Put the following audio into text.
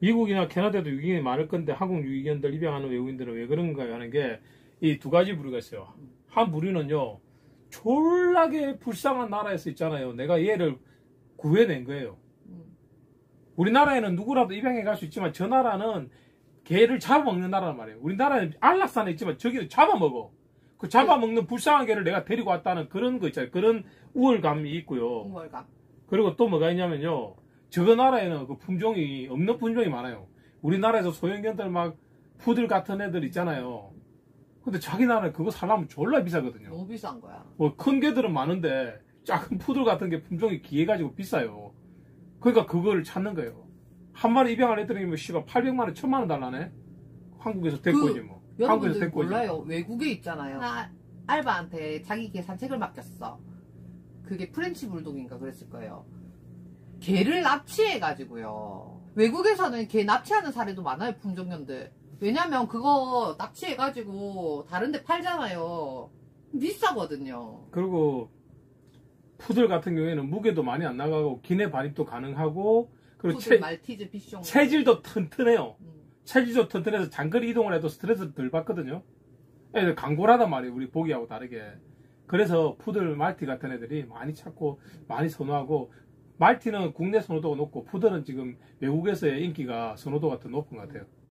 미국이나 캐나다도 유기견이 많을 건데 한국 유기견들 입양하는 외국인들은 왜 그런가 하는 게 이 두 가지 부류가 있어요. 한 부류는요, 졸라게 불쌍한 나라에서 있잖아요. 내가 얘를 구해낸 거예요. 음. 우리나라에는 누구라도 입양해 갈 수 있지만 저 나라는 개를 잡아먹는 나라란 말이에요. 우리나라는 안락산에 있지만 저기는 잡아먹어. 그 잡아먹는 불쌍한 개를 내가 데리고 왔다는 그런 거 있잖아요. 그런 우월감이 있고요. 우월감. 그리고 또 뭐가 있냐면요. 저 나라에는 그 품종이 없는 품종이 많아요. 우리나라에서 소형견들 막 푸들 같은 애들 있잖아요. 근데 자기 나라에 그거 살려면 졸라 비싸거든요. 너무 비싼 거야. 뭐 큰 개들은 많은데 작은 푸들 같은 게 품종이 귀해가지고 비싸요. 그러니까 그거를 찾는 거예요. 한 마리 입양을 했더니 뭐 씨발 800만 원, 1000만 원 달라네. 한국에서 데리고 그 뭐. 한국에서 오지. 몰라요. 외국에 있잖아요. 나 알바한테 자기 개 산책을 맡겼어. 그게 프렌치 불독인가 그랬을 거예요. 개를 납치해가지고요. 외국에서는 개 납치하는 사례도 많아요, 품종견들. 왜냐면 그거 납치해가지고 다른데 팔잖아요. 비싸거든요. 그리고 푸들 같은 경우에는 무게도 많이 안 나가고 기내 반입도 가능하고 그리고 푸들, 체, 말티즈, 비숑. 체질도 튼튼해요. 음. 체질도 튼튼해서 장거리 이동을 해도 스트레스 덜 받거든요. 애들 강골하단 말이에요. 우리 보기하고 다르게. 그래서 푸들 말티 같은 애들이 많이 찾고 많이 선호하고 말티는 국내 선호도가 높고 푸들은 지금 외국에서의 인기가 선호도가 더 높은 것 같아요.